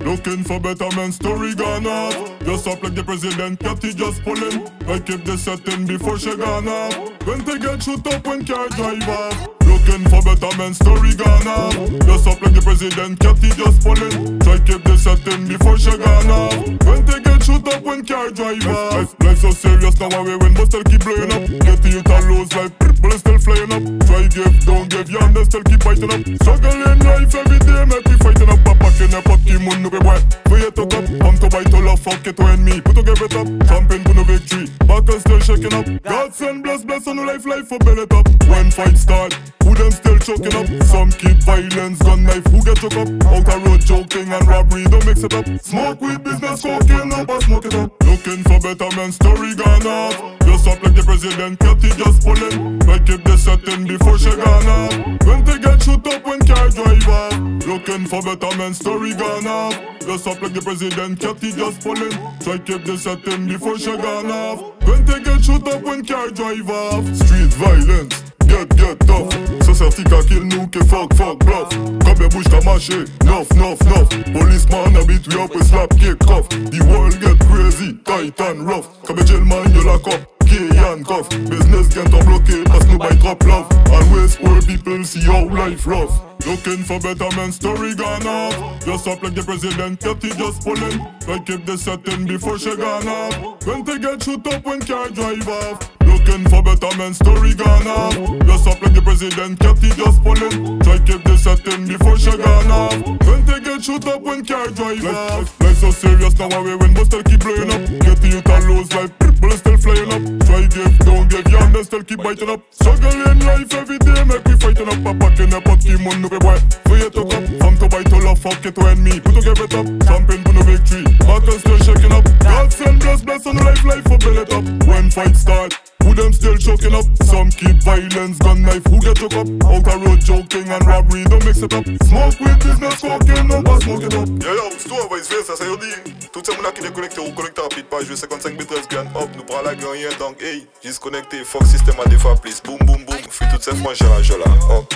Looking for better men, story gone off. Just up like the president, Cathy just pulling. I keep the setting before she gone off. When they get shoot up when car drive. Looking for better men, story gone off. Just up like the president, Cathy just pulling. Try keep the setting before she gone off. When they get shoot up when car drive off. Life, life so serious now I win, but still keep blowing up. You to lose life, give, don't give, yonder still keep fighting up. Struggling life every day, make we fighting up. Papa can up, qui moun nou pe boy Fouye to top, come to bite all of fuck it to enemy Put to give it up, champion pour no victory Battle still shaking up. God send bless, bless on no life, life for belly top When fight start, who them still choking up? Some keep violence, gun knife, who get choke up? Out a road joking and robbery, don't mix it up. Smoke with business, cocaine up, I smoke it up. Looking for better men, story gone off. Just up like the president, Cathy just pulling Like keep the setting before she gone off. When they get shoot up when car drive off Looking for better men, story gone off. Just up like the president, Cathy just pulling. Try keep the setting before she gone off. When they get shoot up when car drive off. Street violence Get, get tough. Society ka kill que fuck, fuck, bluff. Comme bouche ka marché, eh? nuff, nuff, nuff. Policeman a beat we up with slap kick off. The world get crazy, tight and rough. Comme gentleman you lock up. Key and cuff Business get bloqué parce nous buy drop love. Waste poor people see how life rough Looking for better men, story gone off. Just up like the president, Cathy just pulling. Like keep the setting before she gone off. When they get shoot up when car drive off. Looking for better men, story gone off. Just up like the president, Cathy just pulling. Try keep the setting before she gone off. When they get shoot up when car drive off. Life so serious now we win, but still keep blowing up. Cathy you to lose life, don't give, still keep biting up. Struggling life every day, make we fighting up. Papa can pas qui moun nou pe boy Fouye to cup, femme to bite all of fuck it to enemy Put to give it up, champion pour no victory. Battles still shaking up. God send bless, bless on life, life for belly top When fight start still choking up? Some keep violence, gun knife, who get took up? Out road joking and robbery, don't mix it up. Smoke with business, cocaine, no pas smoke it up. Yo yo, store vice versa, ça y dit. Tout ce monde qui est connecté ou connecté rapide, pas jouer 55 bits 13 grand hop, nous prend la rien donc hey, juste connecté, fuck système à des fois plus. Boum boum boum, fuis toutes ces franges là, je là, hop.